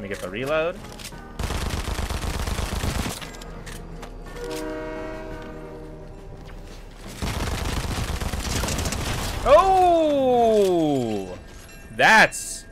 Let me get the reload. Oh! That's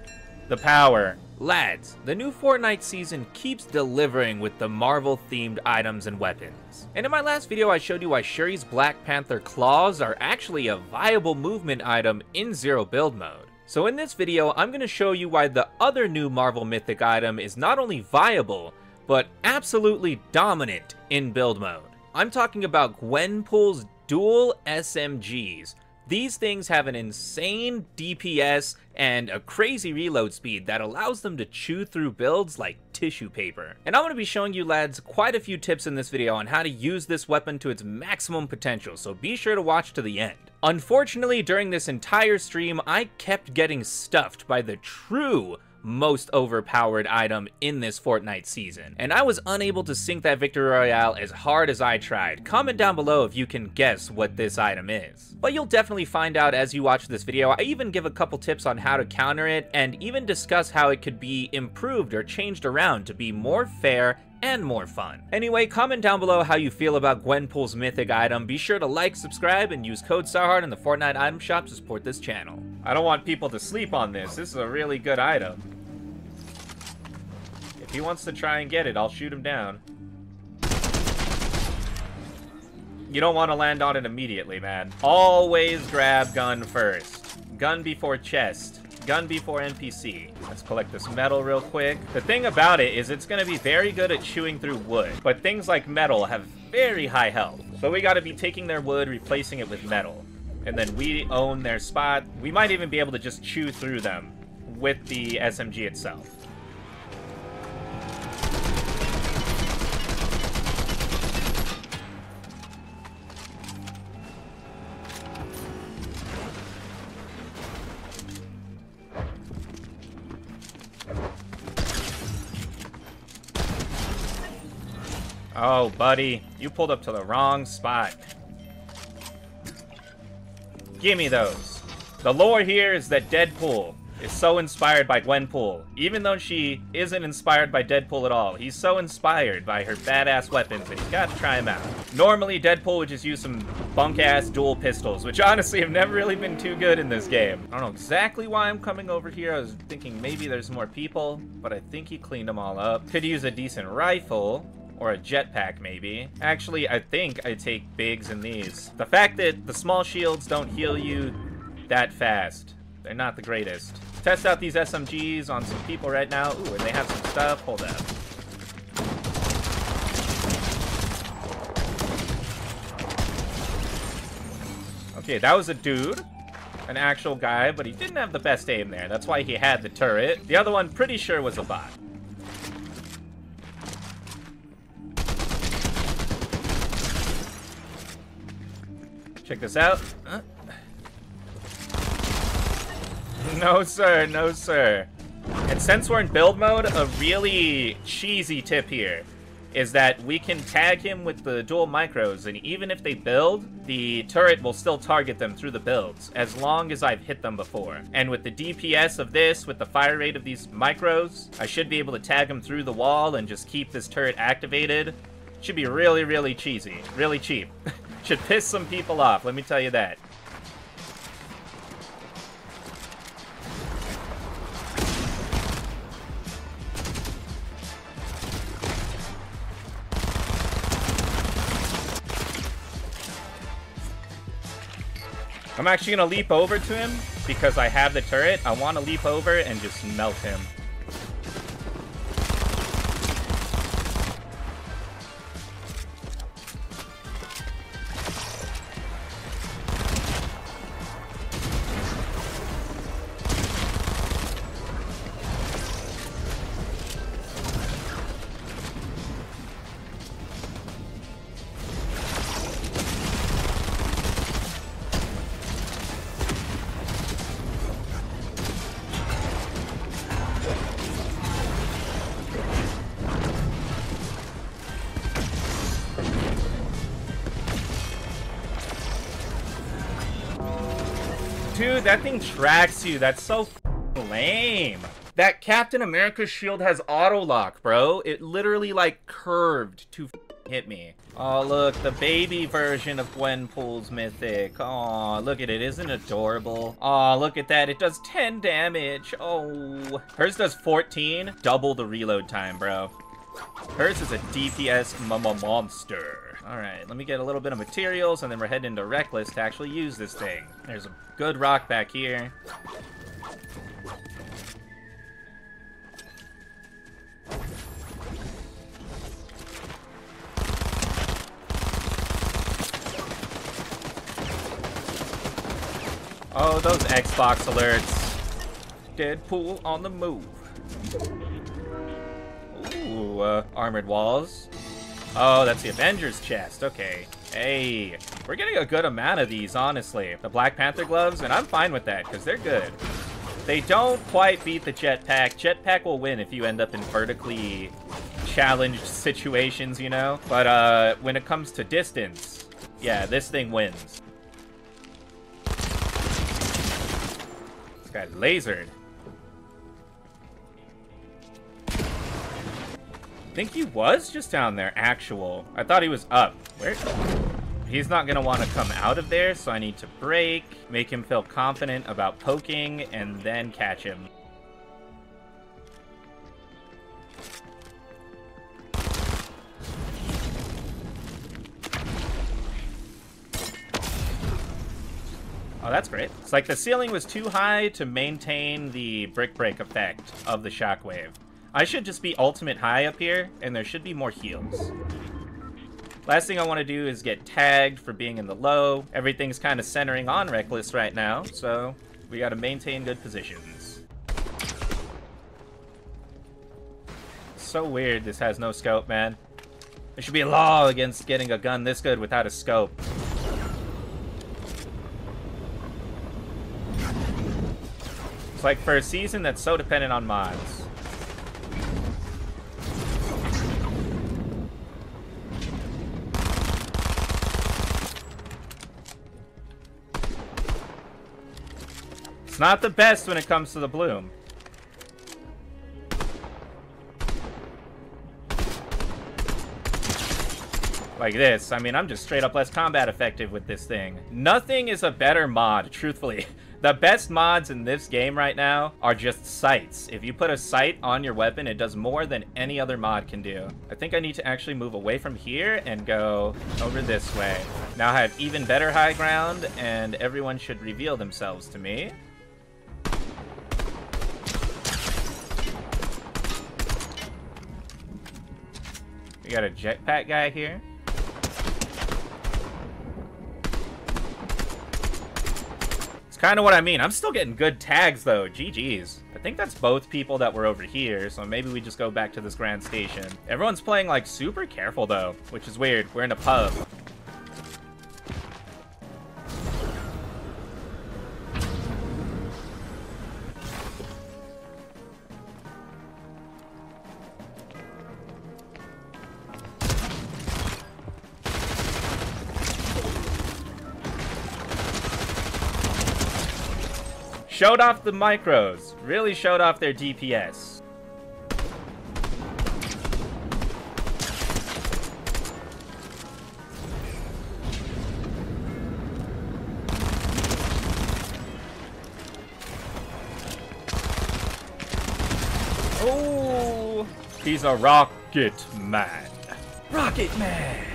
the power. Lads, the new Fortnite season keeps delivering with the Marvel-themed items and weapons. And in my last video I showed you why Shuri's Black Panther claws are actually a viable movement item in Zero build mode. So in this video, I'm going to show you why the other new Marvel Mythic item is not only viable, but absolutely dominant in build mode. I'm talking about Gwenpool's dual SMGs, these things have an insane DPS and a crazy reload speed that allows them to chew through builds like tissue paper. And I'm going to be showing you lads quite a few tips in this video on how to use this weapon to its maximum potential, so be sure to watch to the end. Unfortunately, during this entire stream, I kept getting stuffed by the true most overpowered item in this Fortnite season. And I was unable to sink that Victory Royale as hard as I tried. Comment down below if you can guess what this item is. But you'll definitely find out as you watch this video. I even give a couple tips on how to counter it and even discuss how it could be improved or changed around to be more fair and more fun. Anyway, comment down below how you feel about Gwenpool's mythic item. Be sure to like, subscribe, and use code Sourheart in the Fortnite item shop to support this channel. I don't want people to sleep on this. This is a really good item. If he wants to try and get it, I'll shoot him down. You don't want to land on it immediately, man. Always grab gun first. Gun before chest. Gun before NPC. Let's collect this metal real quick. The thing about it is it's going to be very good at chewing through wood. But things like metal have very high health. So we got to be taking their wood, replacing it with metal. And then we own their spot. We might even be able to just chew through them with the SMG itself. Oh, buddy. You pulled up to the wrong spot. Give me those. The lore here is that Deadpool is so inspired by Gwenpool. Even though she isn't inspired by Deadpool at all, he's so inspired by her badass weapons that he's got to try them out. Normally, Deadpool would just use some bunk-ass dual pistols, which honestly have never really been too good in this game. I don't know exactly why I'm coming over here. I was thinking maybe there's more people, but I think he cleaned them all up. Could use a decent rifle. Or a jetpack, maybe. Actually, I think I take bigs in these. The fact that the small shields don't heal you that fast. They're not the greatest. Test out these SMGs on some people right now. Ooh, and they have some stuff. Hold up. Okay, that was a dude. An actual guy, but he didn't have the best aim there. That's why he had the turret. The other one, pretty sure was a bot. Check this out. Huh? No, sir. No, sir. And since we're in build mode, a really cheesy tip here is that we can tag him with the dual micros, and even if they build, the turret will still target them through the builds, as long as I've hit them before. And with the DPS of this, with the fire rate of these micros, I should be able to tag him through the wall and just keep this turret activated. Should be really, really cheesy. Really cheap. Should piss some people off, let me tell you that. I'm actually going to leap over to him because I have the turret. I want to leap over and just melt him. Dude, that thing tracks you. That's so lame. That Captain America shield has auto lock, bro. It literally like curved to hit me. Oh, look, the baby version of Gwenpool's mythic. Oh, look at it. Isn't adorable? Oh, look at that. It does 10 damage. Oh. Hers does 14. Double the reload time, bro. Hers is a DPS mama monster. Alright, let me get a little bit of materials, and then we're heading into Reckless to actually use this thing. There's a good rock back here. Oh, those Xbox alerts. Deadpool on the move. Uh, armored walls. Oh, that's the Avengers chest. Okay. Hey, we're getting a good amount of these, honestly. The Black Panther gloves, and I'm fine with that, because they're good. They don't quite beat the jetpack. Jetpack will win if you end up in vertically challenged situations, you know? But uh, when it comes to distance, yeah, this thing wins. This guy lasered. Think he was just down there, actual. I thought he was up. Where? He's not going to want to come out of there, so I need to break, make him feel confident about poking, and then catch him. Oh, that's great. It's like the ceiling was too high to maintain the brick break effect of the shockwave. I should just be ultimate high up here, and there should be more heals. Last thing I want to do is get tagged for being in the low. Everything's kind of centering on Reckless right now, so we got to maintain good positions. So weird this has no scope, man. There should be a law against getting a gun this good without a scope. It's like for a season that's so dependent on mods. Not the best when it comes to the bloom. Like this. I mean, I'm just straight up less combat effective with this thing. Nothing is a better mod, truthfully. The best mods in this game right now are just sights. If you put a sight on your weapon, it does more than any other mod can do. I think I need to actually move away from here and go over this way. Now I have even better high ground, and everyone should reveal themselves to me. We got a jetpack guy here. It's kind of what I mean. I'm still getting good tags, though. GG's. I think that's both people that were over here, so maybe we just go back to this grand station. Everyone's playing, like, super careful, though, which is weird. We're in a pub. Showed off the micros. Really showed off their DPS. Oh, he's a rocket man. Rocket man.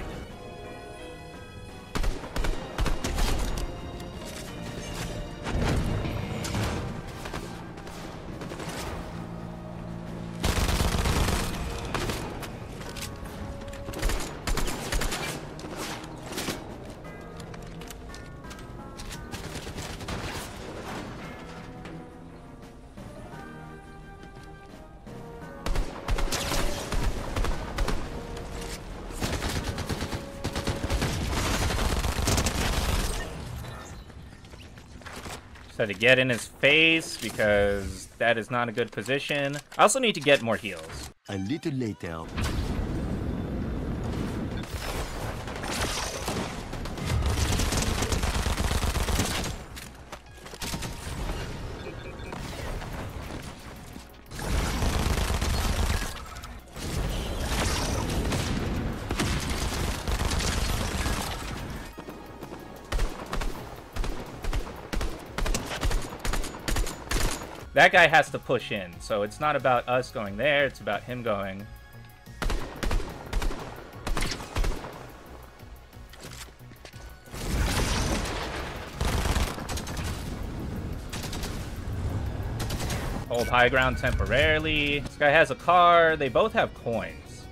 To get in his face because that is not a good position. I also need to get more heals. A little later. That guy has to push in, so it's not about us going there, it's about him going. Hold high ground temporarily. This guy has a car. They both have coins.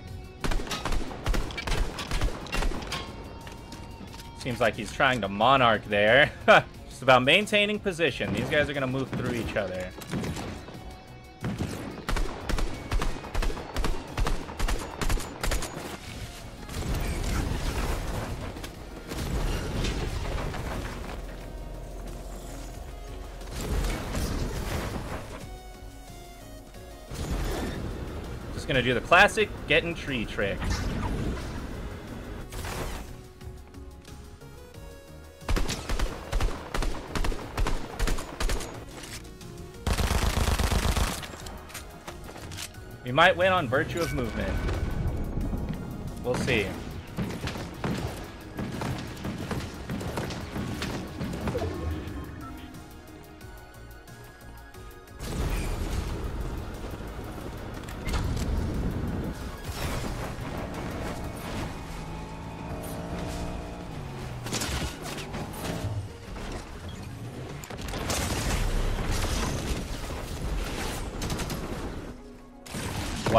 Seems like he's trying to monarch there. It's about maintaining position. These guys are going to move through each other. Just gonna do the classic getting tree trick. We might win on virtue of movement. We'll see.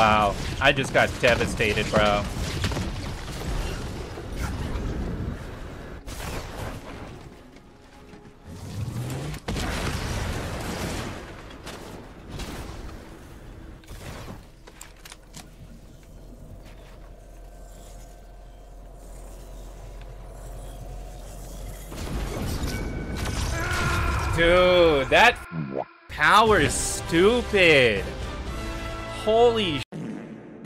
Wow, I just got devastated, bro. Dude, that power is stupid. Holy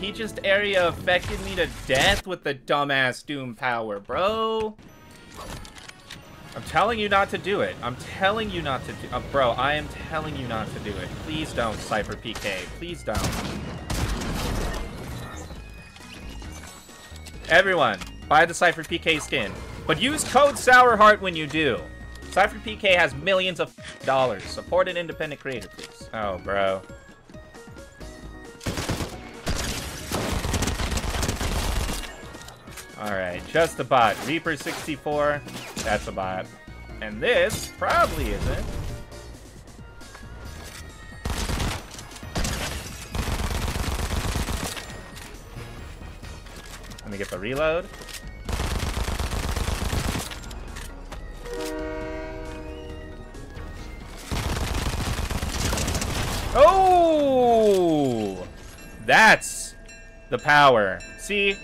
He just area affected me to death with the dumbass Doom power, bro. I'm telling you not to do it. I'm telling you not to do- uh, Bro, I am telling you not to do it. Please don't, Sypher PK. Please don't. Everyone, buy the Sypher PK skin. But use code SOURHEART when you do. Sypher PK has millions of dollars. Support an independent creator, please. Oh, bro. Alright, just a bot. Reaper 64, that's a bot. And this probably isn't. Let me get the reload. Oh! That's the power. See,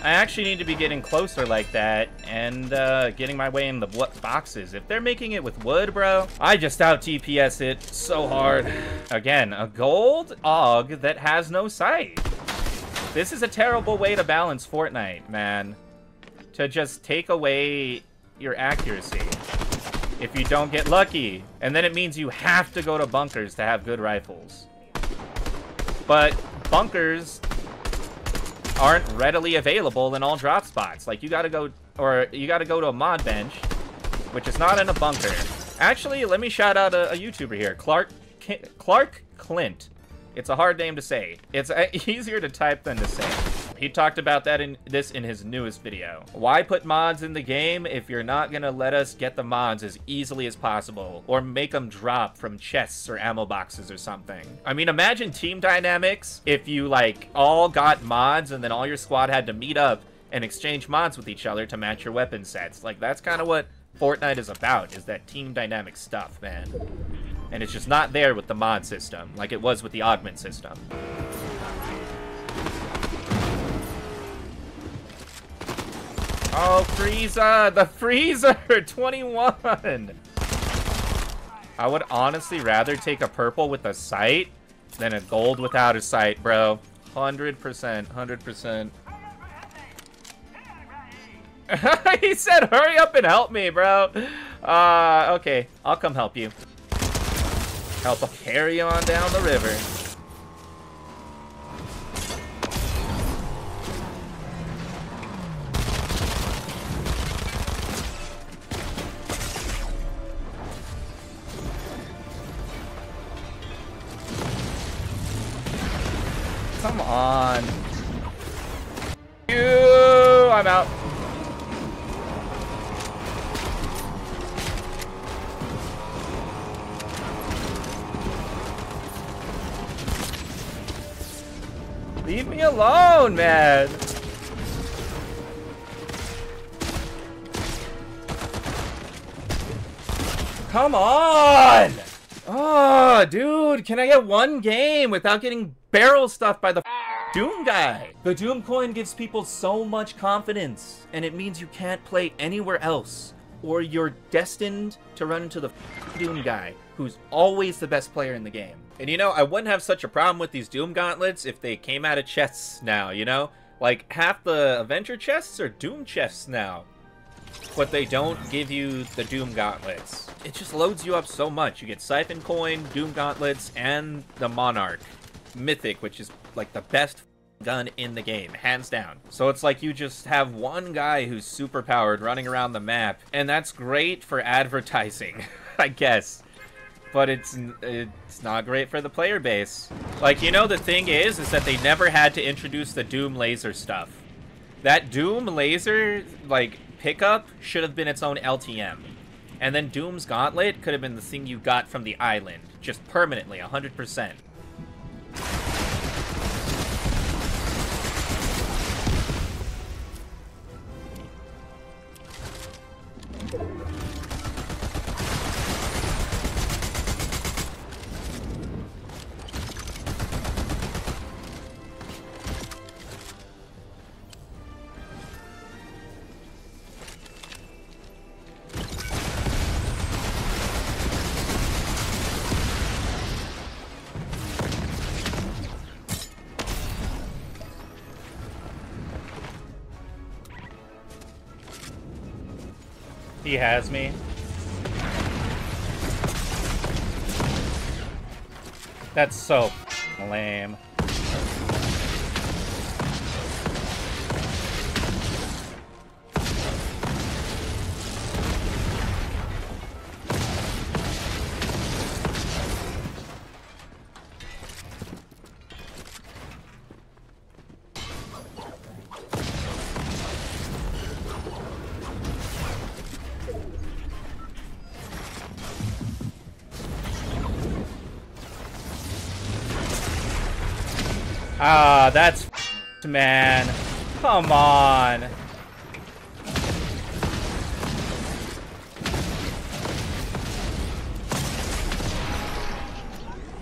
I actually need to be getting closer like that and uh, getting my way in the boxes. If they're making it with wood, bro, I just out DPS it so hard. Again, a gold AUG that has no sight. This is a terrible way to balance Fortnite, man. To just take away your accuracy if you don't get lucky. And then it means you have to go to bunkers to have good rifles. But bunkers aren't readily available in all drop spots. Like you gotta go, or you gotta go to a mod bench, which is not in a bunker. Actually, let me shout out a, a YouTuber here, Clark Clark Clint. It's a hard name to say. It's uh, easier to type than to say. He talked about that in this in his newest video. Why put mods in the game if you're not gonna let us get the mods as easily as possible or make them drop from chests or ammo boxes or something? I mean, imagine team dynamics if you like all got mods and then all your squad had to meet up and exchange mods with each other to match your weapon sets. Like that's kind of what Fortnite is about, is that team dynamic stuff, man. And it's just not there with the mod system, like it was with the augment system. Oh, Frieza! The Freezer! 21! I would honestly rather take a purple with a sight than a gold without a sight, bro. 100%, 100%. he said, hurry up and help me, bro. Uh, okay. I'll come help you. Help carry on down the river. Alone, man. Come on! Oh, dude, can I get one game without getting barrel stuffed by the Doom guy? The Doom coin gives people so much confidence, and it means you can't play anywhere else, or you're destined to run into the Doom guy, who's always the best player in the game. And you know, I wouldn't have such a problem with these Doom gauntlets if they came out of chests now, you know? Like, half the Avenger chests are Doom chests now but they don't give you the Doom Gauntlets. It just loads you up so much. You get Siphon Coin, Doom Gauntlets, and the Monarch. Mythic, which is like the best gun in the game, hands down. So it's like you just have one guy who's super powered running around the map, and that's great for advertising, I guess. But it's it's not great for the player base. Like, you know, the thing is, is that they never had to introduce the Doom laser stuff. That Doom laser, like, pickup should have been its own LTM. And then Doom's Gauntlet could have been the thing you got from the island, just permanently, 100%. He has me. That's so lame. Ah, that's man. Come on.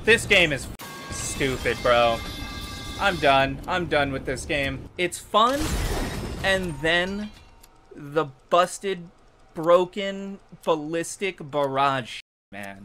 This game is stupid, bro. I'm done. I'm done with this game. It's fun, and then the busted, broken, ballistic barrage, man.